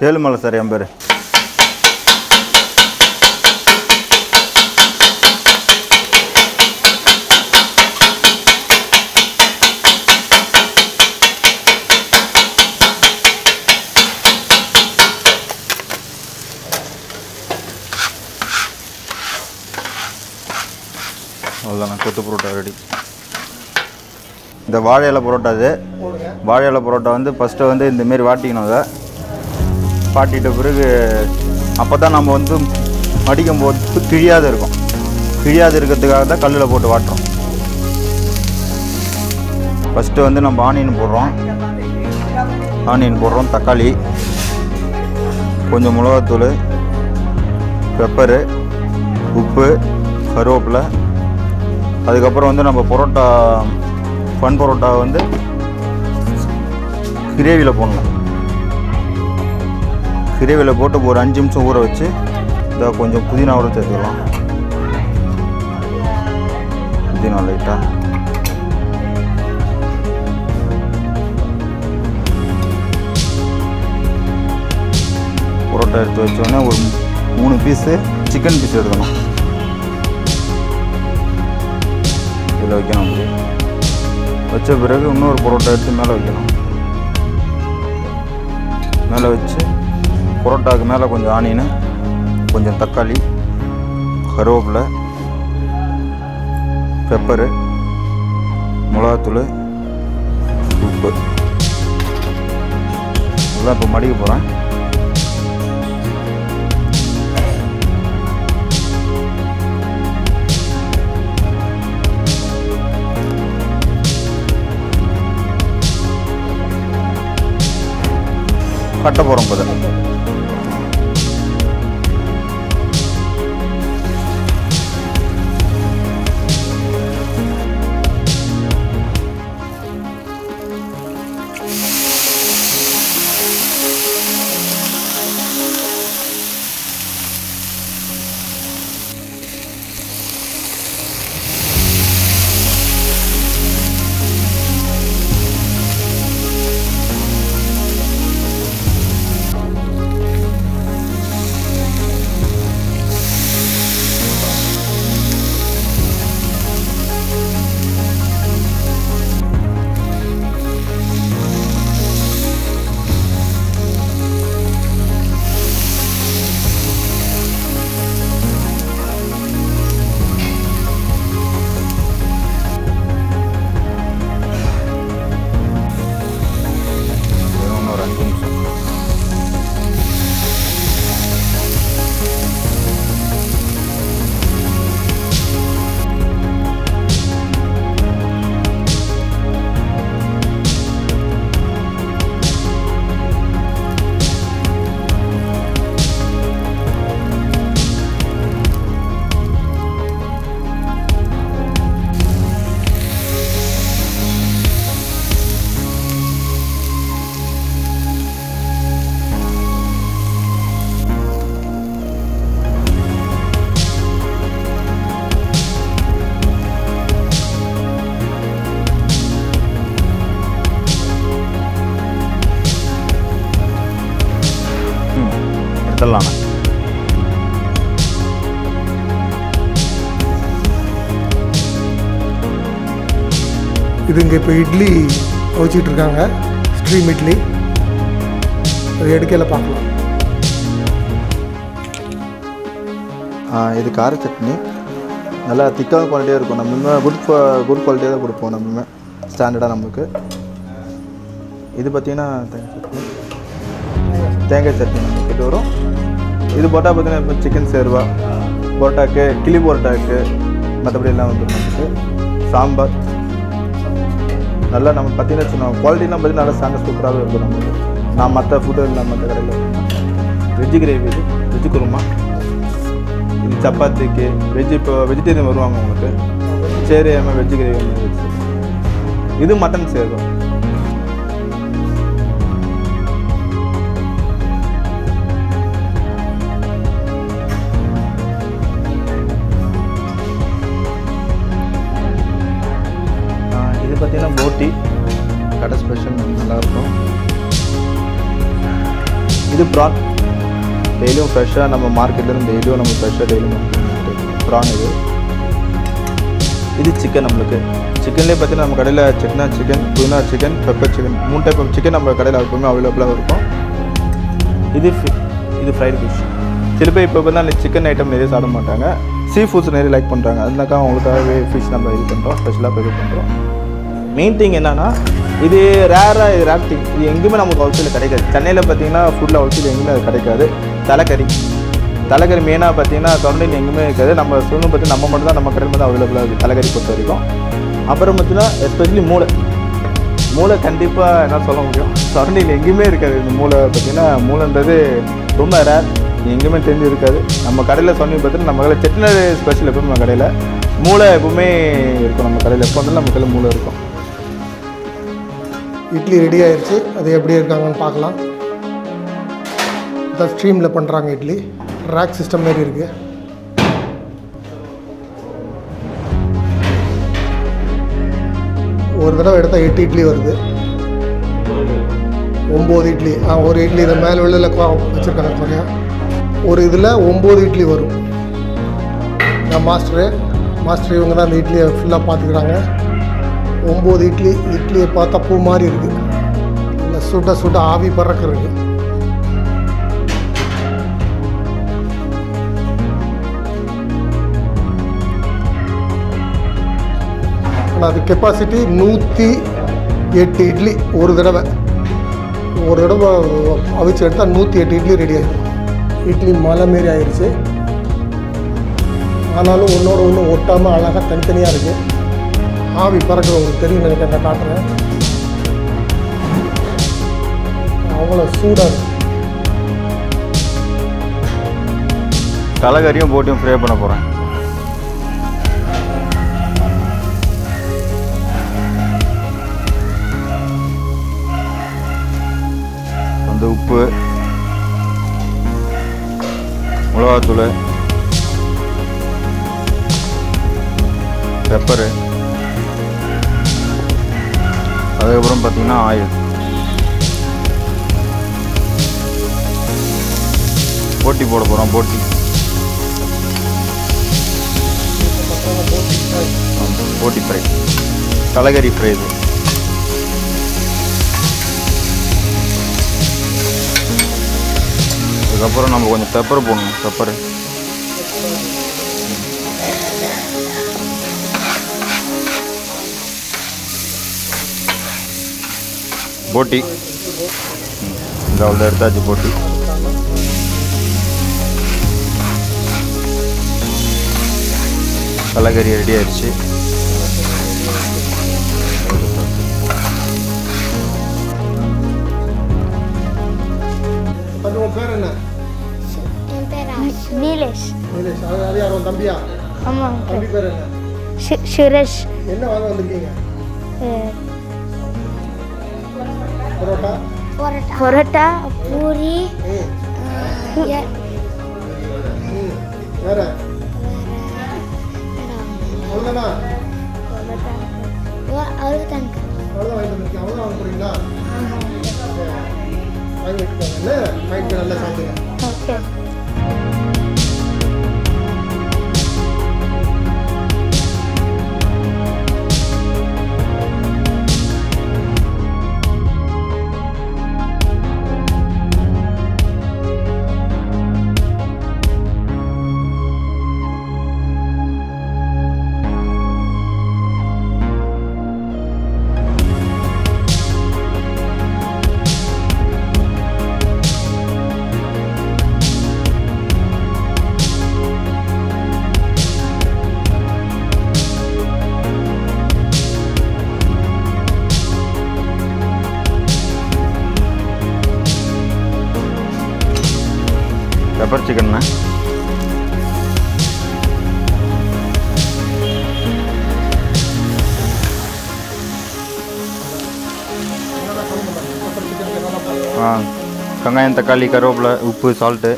Ezhumalai sir என் பேர் அவ்வளோதான் கொத்து பரோட்டா ரெடி இந்த வாழை இலை பரோட்டா இது. வாழை இலை பரோட்டா வந்து ஃபஸ்ட்டு வந்து இந்தமாரி வாட்டிக்கணும் அதை. பாட்டிட்ட பிறகு அப்போ தான் நம்ம வந்து மடிக்கும் போது கிழியாது இருக்கும். கிழியாது இருக்கிறதுக்காக தான் கல்லில் போட்டு வாட்டுறோம். ஃபஸ்ட்டு வந்து நம்ம ஆனியன் போடுறோம். ஆனியன் போடுறோம் தக்காளி கொஞ்சம் மிளகாத்தூள் பெப்பரு உப்பு கருவேப்பிலை. அதுக்கப்புறம் வந்து நம்ம பரோட்டா பன் பரோட்டா வந்து கிரேவியில் போடணும். கிரேவியில் போட்டு ஒரு அஞ்சு நிமிஷம் ஊற வச்சு இதை கொஞ்சம் புதினாவோட சேர்த்துக்கலாம். புதினா லைட்டாக பரோட்டா எடுத்து வச்சோடனே ஒரு மூணு பீஸு சிக்கன் பீஸ் எடுக்கணும். இதில் வைக்கணும். அப்படி வச்ச பிறகு இன்னொரு பரோட்டா எடுத்து மேலே வைக்கணும். மேலே வச்சு புரோட்டாக்கு மேலே கொஞ்சம் ஆனின்னு கொஞ்சம் தக்காளி கருவேப்பிலை பெப்பரு மிளகாத்தூள் உப்பு. இதெல்லாம் இப்போ மடிக்க போகிறேன் கட்ட போகிறோம் இப்போ எடுத்துடலாம் இது இங்கே இப்போ இட்லி வச்சுட்டு இருக்காங்க ஸ்ட்ரீம் இட்லி. அது எடுக்கையில் பார்க்கலாம் இது கார சட்னி. நல்லா திக்கான குவாலிட்டியாக இருக்கும். நம்ம குட் குட் குவாலிட்டியாக தான் கொடுப்போம். நம்ம ஸ்டாண்டர்டாக நமக்கு இது பார்த்தீங்கன்னா தேங்காய் சட்னி. தேங்காய் சட்னி நமக்கு வரும். இது போட்டால் பார்த்தீங்கன்னா இப்போ சிக்கன் சேர்வா பரோட்டாக்கு கிளி பரோட்டாக்கு மற்றபடி எல்லாம் வந்துடும் நமக்கு சாம்பார். நல்லா நம்ம பார்த்தீங்கன்னா வச்சுக்கோங்க குவாலிட்டிலாம் பார்த்தீங்கன்னா நல்லா சாங்க சூப்பராகவே இருக்கும் நமக்கு. நான் மற்ற ஃபுட்டு இல்லை மற்ற கடையில் வெஜ்ஜு கிரேவி இது வெஜ்ஜு குருமா இது சப்பாத்திக்கு வெஜ்ஜு இப்போ வெஜிடேரியன் வருவாங்க உங்களுக்கு. சரி வெஜ்ஜு கிரேவி இது மட்டன் சேர்க்கும் போட்டி கடை ஸ்பெஷல் நல்லாயிருக்கும். இது ப்ரான் டெய்லியும் ஃப்ரெஷ்ஷாக நம்ம மார்க்கெட்லேருந்து டெய்லியும் நம்ம ஃப்ரெஷ்ஷாக டெய்லியும் ப்ரான் இது. இது. சிக்கன் நம்மளுக்கு. சிக்கன்லேயே பார்த்தீங்கன்னா நம்ம கடையில் சிக்கனா சிக்கன் புதினா சிக்கன் பெப்பர் சிக்கன் மூணு டைப் ஆஃப் சிக்கன் நம்ம கடையில் எப்பவுமே அவைலபிளாக இருக்கும். இது இது ஃப்ரைட் ஃபிஷ் சில பேர் இப்போ பார்த்தா அந்த சிக்கன் ஐட்டம் நிறைய சாப்பிட மாட்டாங்க. சீ ஃபுட்ஸ் நிறைய லைக் பண்ணுறாங்க அதுனாக்கா அவங்களுக்காகவே ஃபிஷ் நம்ம இது பண்ணுறோம் ஸ்பெஷலாக ப்ரிப்பேர் பண்ணுறோம் மெயின் திங் என்னன்னா இது ரேராக இது ரேர் திங் இது எங்கேயுமே நமக்கு ஹவுசில் கிடைக்காது. சென்னையில் பார்த்தீங்கன்னா ஃபுட்டில் ஹவுசில் எங்கேயுமே அது கிடைக்காது. தலைக்கறி. தலைக்கறி மெயினாக பார்த்தீங்கன்னா தொண்டையில் எங்கேயுமே இருக்காது. நம்ம சொல்லணும் பார்த்து நம்ம மட்டும் தான் நம்ம கடையில் வந்து அவைலபிளாக இருக்குது தலைக்கறி பொறுத்த வரைக்கும். அப்புறம் பார்த்தீங்கன்னா எஸ்பெஷலி மூளை. மூளை கண்டிப்பாக என்ன சொல்ல முடியும். சரௌண்டிங்கில் எங்கேயுமே இருக்காது. இந்த மூளை பார்த்தீங்கன்னா மூளைன்றது ரொம்ப ரேர் எங்கேயுமே தெரிஞ்சு இருக்காது. நம்ம கடையில் சொன்னி பார்த்தீங்கன்னா நம்ம கடையில் செட்டினரி ஸ்பெஷல் எப்பவுமே நம்ம கடையில் மூளை எப்பவுமே இருக்கும். நம்ம கடையில் எப்போ வந்தாலும் நம்ம கடையில் மூளை இருக்கும். இட்லி ரெடி ஆயிடுச்சு அது எப்படி இருக்காங்கன்னு பார்க்கலாம். இதான் ஸ்ட்ரீமில் பண்ணுறாங்க இட்லி. ரேக் சிஸ்டம் மாரி இருக்குது ஒரு தடவை எடுத்தால் எட்டு இட்லி வருது. ஒம்பது இட்லி. ஆ ஒரு இட்லி இதை மேலே வெளியில் வச்சுருக்காங்க குறையா ஒரு இதில் ஒம்பது இட்லி வரும். நான் மாஸ்டரு மாஸ்டர் இவங்க தான் அந்த இட்லியை ஃபுல்லாக பார்த்துக்கிறாங்க. ஒம்பது இட்லி இட்லியை பார்த்தா பூ மாதிரி இருக்குது இல்லை சுட சுட ஆவி பறக்க இருக்குது ஆனால் அது கெப்பாசிட்டி நூற்றி எட்டு இட்லி ஒரு தடவை. ஒரு தடவை அவிச்சு எடுத்தால் நூற்றி எட்டு இட்லி ரெடி ஆகிடும் இட்லி மலை மாரி ஆயிடுச்சு ஆனாலும் ஒன்றோட ஒன்று ஒட்டாமல் அழகாக தனித்தனியாக இருக்குது ஆவி பறக்குது உங்களுக்கு தெரியும் நினைக்கிறேன் நான் காட்டுறேன் அவ்வளோ சூடாக இருக்கு. போட்டியும் ஃப்ரே பண்ண போகிறேன் அந்த உப்பு மிளகாத்தூள் பெப்பரு அதுக்கப்புறம் பார்த்தீங்கன்னா ஆயில் போட்டி போட போகிறோம் போட்டி. போட்டி ஃப்ரை தலைகறி ஃப்ரை இது. அதுக்கப்புறம் நம்ம கொஞ்சம் பெப்பர் போடணும் பெப்பரு போட்டி. இந்த அவ்வளோ எடுத்தாச்சு போட்டி. தலைகறி ரெடி ஆயிடுச்சு. பேர் என்ன? என் பேர் நீலேஷ். நிலேஷ். அது அது யார்? உன் தம்பியா? ஆமாம். தம்பி பேர் என்ன? சுரேஷ். என்ன வாங்க வந்திருக்கீங்க? பரோட்டா? பரோட்டா. பூரி வேற? அவ்வளோதானா? அவ்வளோதான். வாங்கிட்டு வந்திருக்கீங்க. அவ்வளோதான் வாங்க போகிறீங்களா. வாங்கி வச்சுக்கோங்க என்ன? வாங்கிட்டு நல்லா சாப்பிடுங்க. ஓகே. வெங்காயம் தக்காளி கருவேப்பிலை உப்பு சால்ட்டு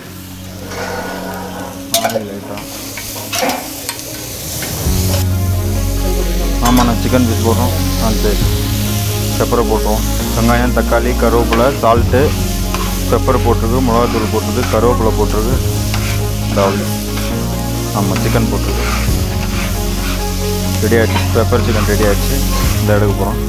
ஆமாண்ணா சிக்கன் பீஸ் போடுறோம். சால்ட்டு பெப்பரை போட்டுருவோம். வெங்காயம் தக்காளி கருவேப்பிலை சால்ட்டு பெப்பர் போட்டிருக்கு மிளகாத்தூள் போட்டிருக்கு கருவேப்பிலை போட்டிருக்கு. டால் ஆமாம் சிக்கன் போட்டிருக்கு. ரெடி ஆகிடுச்சு பெப்பர் சிக்கன் ரெடி ஆகிடுச்சு இந்த எடுக்க போகிறோம்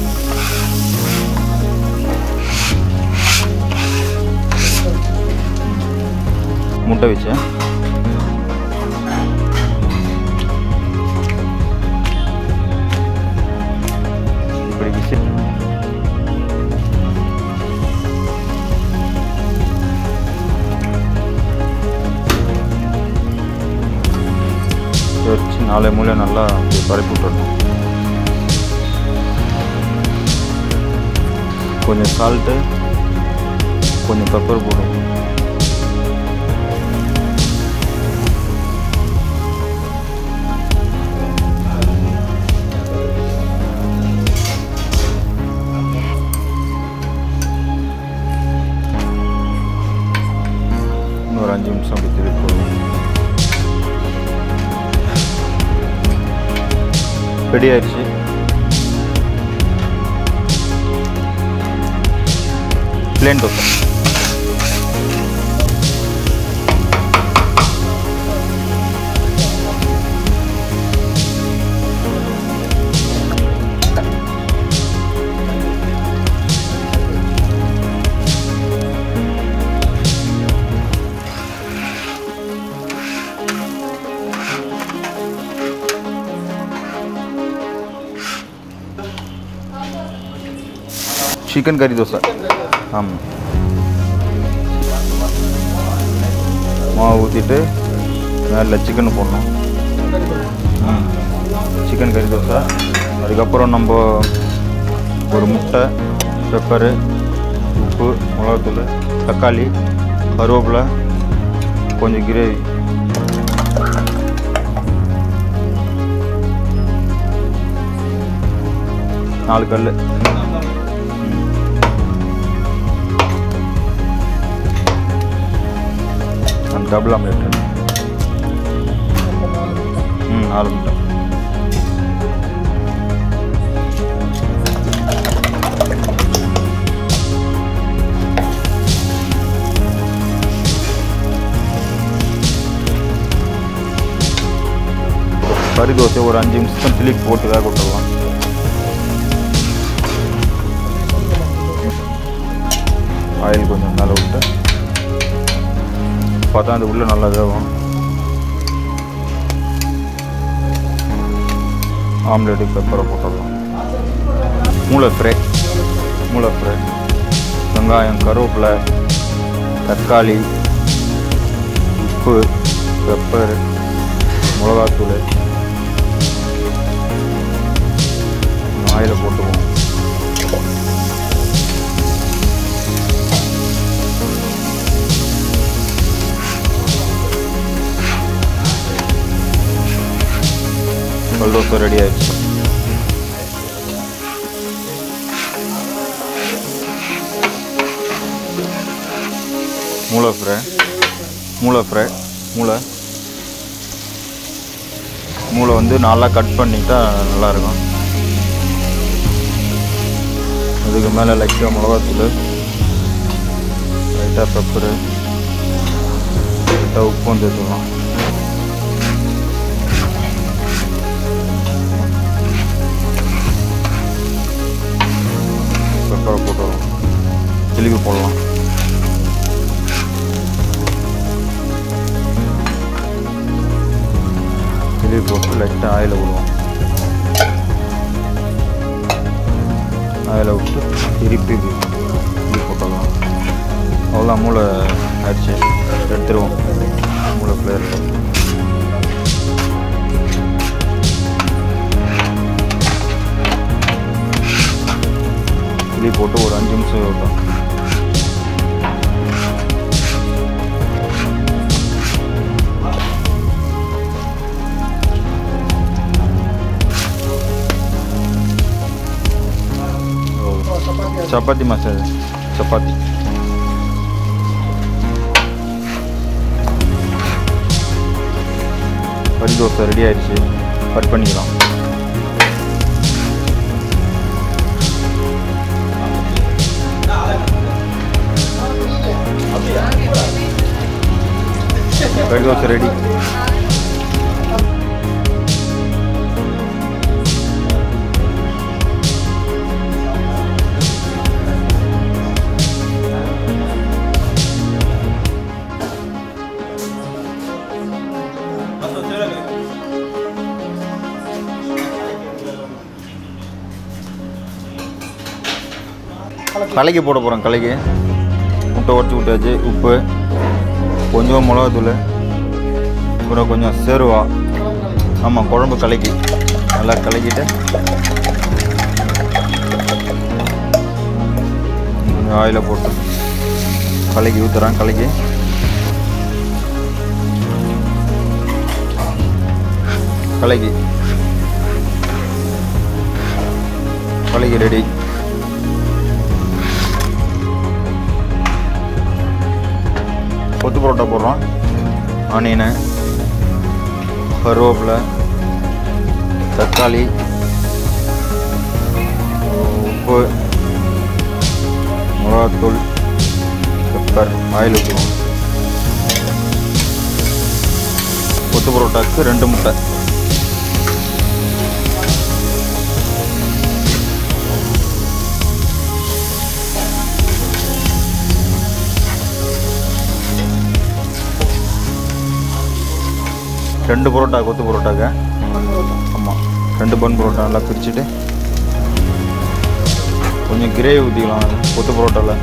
முட்டை வச்சேன். இப்படி விசில். வச்சு நாளை மூலையை நல்லா அப்படியே பரப்பி கொஞ்சம் சால்ட்டு கொஞ்சம் பெப்பர் போடணும். இன்னொரு அஞ்சு நிமிஷம் அப்படி திருப்பி போடுவோம் ரெடி ஆயிடுச்சு பிளேன் தோசை சிக்கன் கறி தோசை. ஆமாம் மாவு ஊற்றிட்டு மேலே சிக்கன் போடணும். சிக்கன் கறி தோசை. அதுக்கப்புறம் நம்ம ஒரு முட்டை பெப்பரு உப்பு மிளகாத்தூள் தக்காளி கருவேப்பிலை கொஞ்சம் கிரேவி நாலு கல் அந்த டபுள் ஆம்லெட் ம் நாலு முட்டை கறி தோசை ஒரு அஞ்சு நிமிஷம் திருப்பி போட்டு வேக விட்டுருலாம் ஆயில் கொஞ்சம் மேலே விட்டு பார்த்தா அது உள்ளே நல்லா வேகும் ஆம்லேட்டு பெப்பரை போட்டுடலாம். மூளை ஃப்ரை மூளை ஃப்ரை வெங்காயம் கருவேப்பிலை தக்காளி உப்பு பெப்பர் மிளகாத்தூள் ஆயில போட்டுவோம் கல் ரெடி ஆயிடுச்சு. மூளை ஃப்ரை மூளை ஃப்ரை மூளை. மூளை வந்து நல்லா கட் பண்ணிட்டா நல்லாயிருக்கும். அதுக்கு மேலே லைட்டாக மிளகாத்தூள் லைட்டாக பெப்பரு லைட்டாக வந்து சொல்லலாம் பெப்பரை போட்டுடலாம் போடலாம். திருப்பி போட்டு லைட்டாக ஆயில் விடுவோம். ஆயில் விட்டு திருப்பி இது போட்டுடலாம். அவ்வளோ மூளை ஆயிடுச்சு. எடுத்துருவோம். மூளை பிளேயர் இட்லி போட்டு ஒரு அஞ்சு நிமிஷம் விட்டோம் சப்பாத்தி மசாலா சப்பாத்தி. கறி தோசை ரெடி ஆயிடுச்சு. கட் பண்ணிக்கலாம். கறி தோசை ரெடி கலைக்கு போட போகிறோம் கலைக்கு. முட்டை உடச்சி விட்டாச்சு உப்பு கொஞ்சம் மிளகாத்தூள். அப்புறம் கொஞ்சம் சேருவா. ஆமாம் குழம்பு கலக்கி. நல்லா கலக்கிட்டு. கொஞ்சம் ஆயில போட்டு கலக்கி ஊற்றுறான் கலக்கி. கலக்கி. கலக்கி ரெடி கொத்து பரோட்டா போடுறோம். ஆனியனை. கருவேப்பிலை தக்காளி உப்பு மிளகாத்தூள் பெப்பர் ஆயில் ஊற்றுவோம் கொத்து பரோட்டாக்கு ரெண்டு முட்டை. ரெண்டு பரோட்டா கொத்து பரோட்டாக்க. ஆமாம் ரெண்டு பன் பரோட்டா நல்லா பிரிச்சுட்டு கொஞ்சம் கிரேவி ஊற்றிக்கலாம் கொத்து பரோட்டாவில்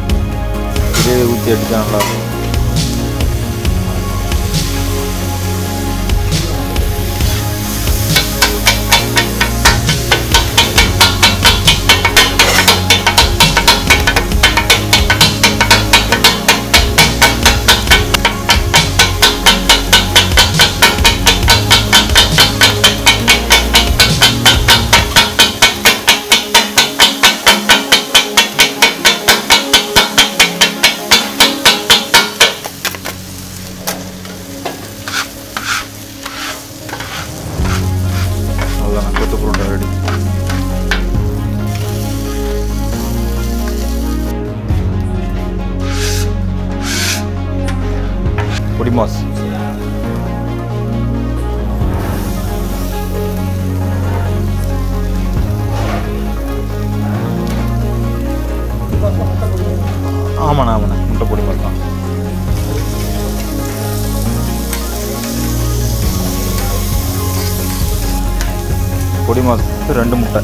கிரேவி ஊற்றி அடித்தா நல்லாயிருக்கும் பொடி மாசத்துக்கு ரெண்டு முட்டை.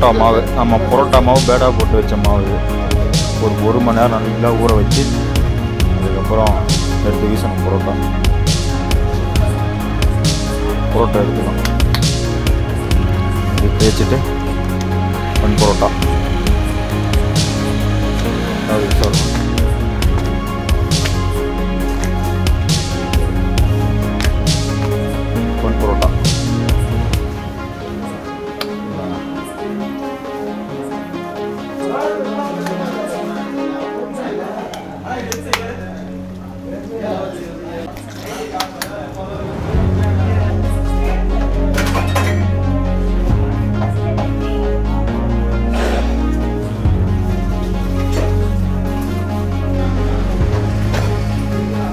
புரோட்டா மாவு. நம்ம புரோட்டா மாவு பேடா போட்டு வச்ச மாவு. ஒரு ஒரு மணி நேரம் நல்லா ஊற வச்சு அதுக்கப்புறம் எடுத்து வீசணும் புரோட்டா. புரோட்டா எடுத்துக்கணும். இது தேய்ச்சிட்டு பன் புரோட்டா. அது சொல்லணும்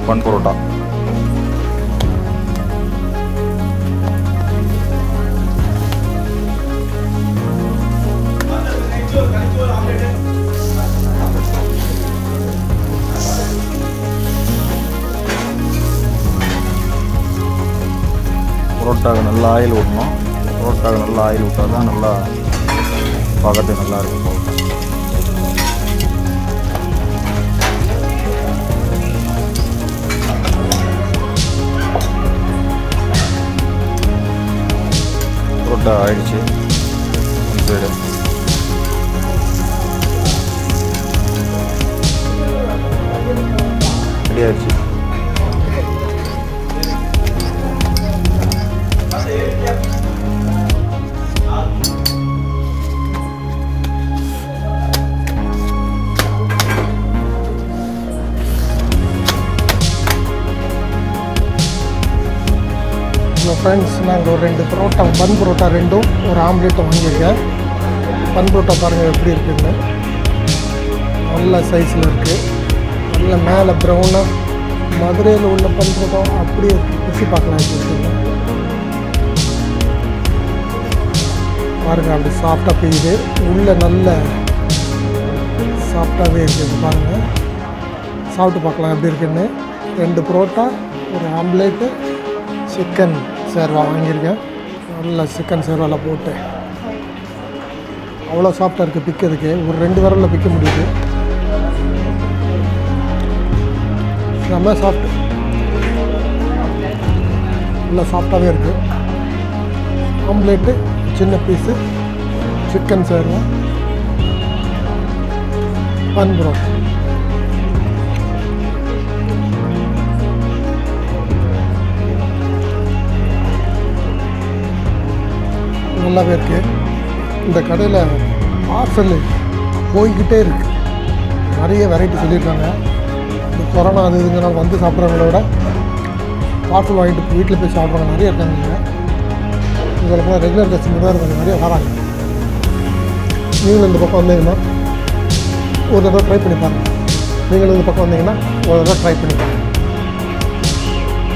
பன் புரோட்டா. புரோட்டாவுக்கு நல்லா ஆயில் விடணும் பரோட்டாவை நல்லா ஆயில் விட்டால் தான் நல்லா பார்க்கறதுக்கு நல்லா இருக்கும். பரோட்டா புரோட்டா ஆயிடுச்சு சைடு ரெடி ஆயிடுச்சு ஃப்ரெண்ட்ஸ் நாங்கள் ஒரு ரெண்டு பரோட்டா பன் பரோட்டா ரெண்டும் ஒரு ஆம்லேட்டும் வாங்கியிருக்கேன். பன் பரோட்டா பாருங்கள் எப்படி இருக்குதுன்னு நல்ல சைஸில் இருக்குது நல்ல மேலே ப்ரௌனாக மதுரையில் உள்ள பன் பரோட்டா அப்படியே ருசி பார்க்கலாம் எப்படி இருக்குன்னு. பாருங்கள் அப்படி சாஃப்டாக பெய்யுது. உள்ளே நல்ல சாஃப்டாகவே இருக்குது பாருங்கள் சாப்பிட்டு பார்க்கலாம் எப்படி இருக்குன்னு. ரெண்டு பரோட்டா ஒரு ஆம்லேட்டு சிக்கன் சேர்வா வாங்கியிருக்கேன். நல்ல சிக்கன் சேர்வாவில் போட்டு அவ்வளோ சாஃப்டாக இருக்குது பிக்கிறதுக்கு ஒரு ரெண்டு விரலில் பிக்க முடியுது. செம்ம சாஃப்ட் நல்லா சாஃப்டாகவே இருக்குது ஆம்லேட்டு சின்ன பீஸு சிக்கன் சேர்வா. பன் நல்லாவே இருக்குது இந்த கடையில் பார்சல் போய்கிட்டே இருக்குது நிறைய வெரைட்டி சொல்லியிருக்காங்க. இந்த கொரோனா அது இதுங்க வந்து சாப்பிட்றவங்கள விட பார்சல் வாங்கிட்டு வீட்டில் போய் சாப்பிட்றவங்க நிறைய இருக்காங்க. இங்கே இதில் ரெகுலர் கஸ்டமர் தான் இருக்காங்க. நிறைய வராங்க. நீங்களும் இந்த பக்கம் வந்தீங்கன்னா ஒரு தடவை ட்ரை பண்ணி பாருங்கள் நீங்களும் இந்த பக்கம் வந்தீங்கன்னா ஒரு தடவை ட்ரை பண்ணி பாருங்கள்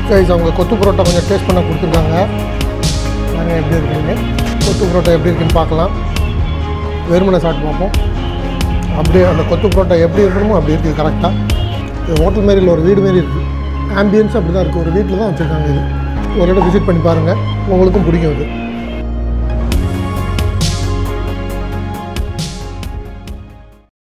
கைஸ் அவங்க கொத்து புரோட்டா கொஞ்சம் டேஸ்ட் பண்ண கொடுத்துருக்காங்க. நாங்கள் எப்படி இருக்கீங்க? கொத்து பரோட்டா எப்படி இருக்குன்னு பார்க்கலாம். வெறுமனை சாப்பிட்டு பார்ப்போம். அப்படியே அந்த கொத்து பரோட்டா எப்படி இருக்கணுமோ அப்படி இருக்குது கரெக்டாக இது ஹோட்டல் மாரி இல்லை ஒரு வீடு மாரி இருக்குது ஆம்பியன்ஸ் அப்படி தான் இருக்குது ஒரு வீட்டில் தான் வச்சுருக்காங்க இது. ஒரு இடம் விசிட் பண்ணி பாருங்கள் உங்களுக்கும் பிடிக்கும் இது.